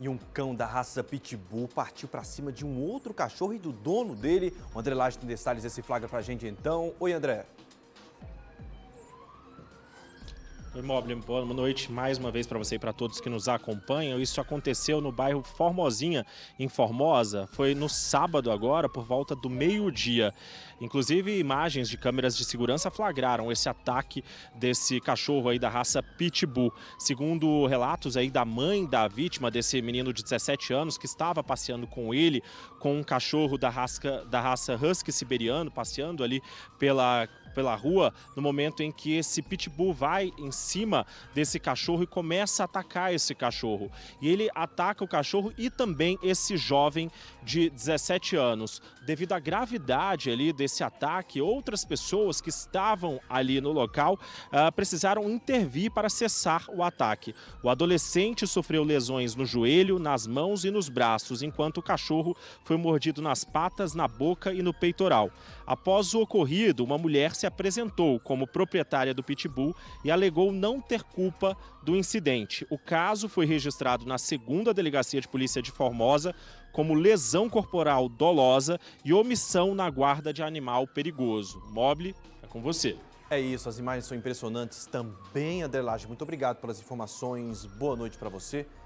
E um cão da raça Pitbull partiu para cima de um outro cachorro e do dono dele. O André Laje tem detalhes desse flagra pra gente então. Oi, André. Mobile, boa noite mais uma vez para você e para todos que nos acompanham. Isso aconteceu no bairro Formosinha, em Formosa. Foi no sábado agora, por volta do meio-dia. Inclusive, imagens de câmeras de segurança flagraram esse ataque desse cachorro aí da raça Pitbull. Segundo relatos aí da mãe da vítima, desse menino de 17 anos, que estava passeando com ele, com um cachorro da raça, da raça Husky siberiano, passeando ali pela pela rua no momento em que esse pitbull vai em cima desse cachorro e começa a atacar esse cachorro. E ele ataca o cachorro e também esse jovem de 17 anos. Devido à gravidade ali desse ataque, outras pessoas que estavam ali no local uh, precisaram intervir para cessar o ataque. O adolescente sofreu lesões no joelho, nas mãos e nos braços, enquanto o cachorro foi mordido nas patas, na boca e no peitoral. Após o ocorrido, uma mulher se apresentou como proprietária do pitbull e alegou não ter culpa do incidente. O caso foi registrado na segunda delegacia de polícia de Formosa como lesão corporal dolosa e omissão na guarda de animal perigoso. Mobile, é com você. É isso, as imagens são impressionantes também, Adelage. Muito obrigado pelas informações. Boa noite para você